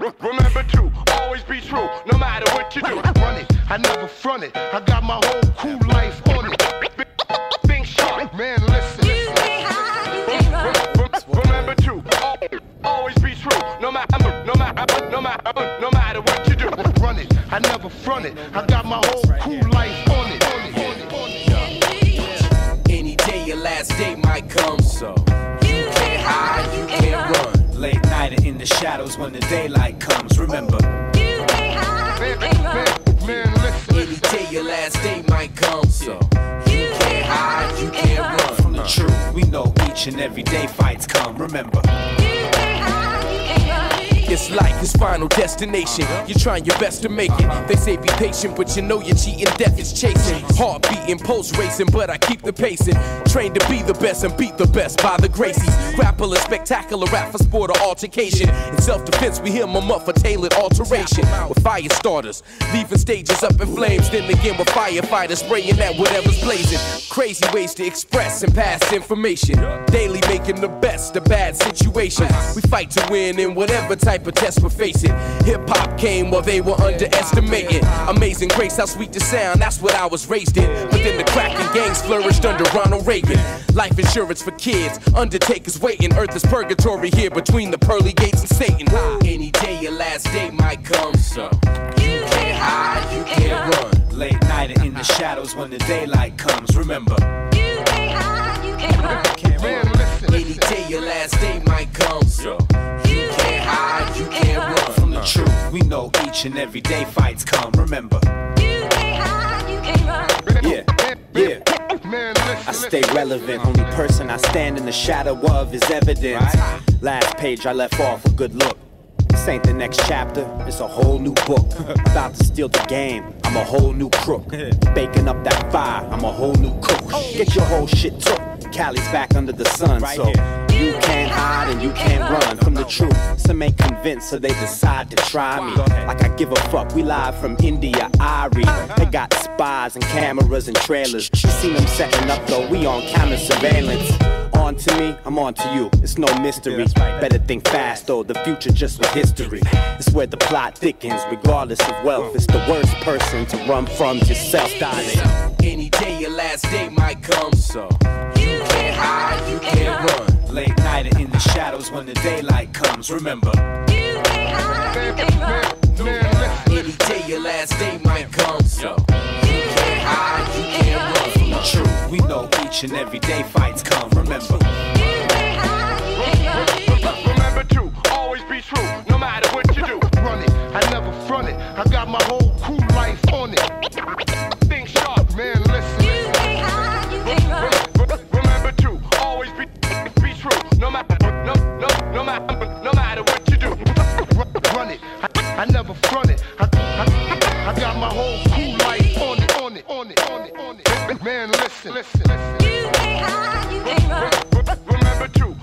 Remember to always be true, no matter what you do. Run it, I never front it. I got my whole cool life on it. Think sharp, Man, listen. You can't hide, you can't. Remember to always be true, no matter, no matter, no matter, no matter what you do. Run it, I never front it. I shadows when the daylight comes. Remember, You can't hide, Man, man, man, listen. any day your last day might come, so You can't hide, you can't run. from the truth we know each and every day fights come. Remember. It's like his final destination. You're trying your best to make it. They say be patient, but you know you're cheating. Death is chasing. Heart beating, pulse racing, but I keep the pacing. Trained to be the best and beat the best by the Gracies. Grapple a spectacular rap for sport or altercation. In self defense, we hear my up for tailored alteration. With fire starters, leaving stages up in flames. Then again, with firefighters spraying at whatever's blazing. Crazy ways to express and pass information. Daily making the best of bad situations. We fight to win in whatever type of test we're facing. Hip hop came while they were underestimating. Amazing grace, how sweet the sound, that's what I was raised in. But then the cracking gangs flourished under Ronald Reagan. Life insurance for kids, undertakers waiting. Earth is purgatory here between the pearly gates and Satan. Any day your last day might come, so You can't hide, you can't run. Late night and in the shadows when the daylight comes. Remember, each and every day fights come. Remember, You can't hide, you can't run. yeah, yeah. I stay relevant. Only person I stand in the shadow of is evidence. Last page I left off a good look. This ain't the next chapter, it's a whole new book. About to steal the game, I'm a whole new crook. Baking up that fire, I'm a whole new cook. Get your whole shit took. Cali's back under the sun, so you can't hide and you can't run from the truth. Some ain't convinced, so they decide to try me. Like I give a fuck. We live from India, Irie. They got spies and cameras and trailers. You seen them setting up though, we on camera surveillance. On to me, I'm on to you. It's no mystery. Better think fast though, the future just was history. It's where the plot thickens, regardless of wealth. It's the worst person to run from yourself, darling. Any day your last day might come, so can't run. Late night in the shadows when the daylight comes, remember. You can't run. Any day your last day might come, so. You can't hide, you can't run from the truth. We know each and every day fights come, remember. You can't hide. You can't run. Remember to always be true. I never fronted. I, I, I got my whole crew life on it, on it, on it, on it, on it. Man, listen, listen, listen. You ain't high, you ain't right. Remember too.